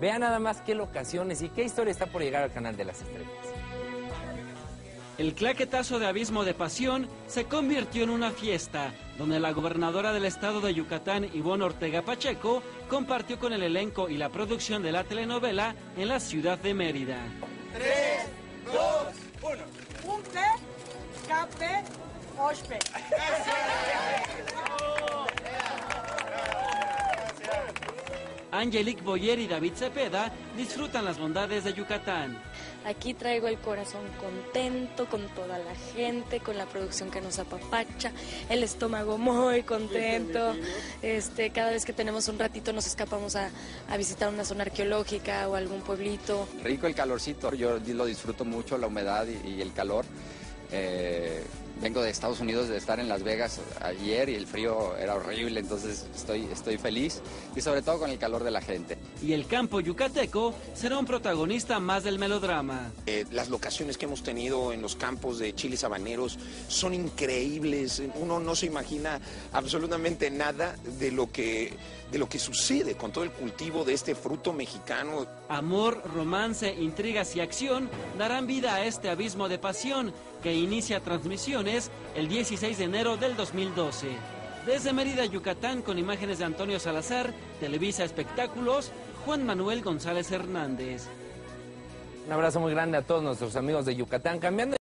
Vean nada más qué locaciones y qué historia está por llegar al canal de las estrellas. El claquetazo de Abismo de Pasión se convirtió en una fiesta, donde la gobernadora del estado de Yucatán, Ivonne Ortega Pacheco, compartió con el elenco y la producción de la telenovela en la ciudad de Mérida. Tres, dos, uno. Umpe, Cape, Angelique Boyer y David Cepeda disfrutan las bondades de Yucatán. Aquí traigo el corazón contento con toda la gente, con la producción que nos apapacha, el estómago muy contento. Este, cada vez que tenemos un ratito nos escapamos a, a visitar una zona arqueológica o algún pueblito. Rico el calorcito, yo lo disfruto mucho, la humedad y, y el calor. Eh, vengo de Estados Unidos de estar en Las Vegas ayer y el frío era horrible, entonces estoy, estoy feliz y sobre todo con el calor de la gente. Y el campo yucateco será un protagonista más del melodrama. Eh, las locaciones que hemos tenido en los campos de chiles habaneros son increíbles. Uno no se imagina absolutamente nada de lo que de lo que sucede con todo el cultivo de este fruto mexicano. Amor, romance, intrigas y acción darán vida a este abismo de pasión que inicia transmisiones el 16 de enero del 2012. Desde Mérida, Yucatán, con imágenes de Antonio Salazar, Televisa Espectáculos, Juan Manuel González Hernández. Un abrazo muy grande a todos nuestros amigos de Yucatán. Cambiando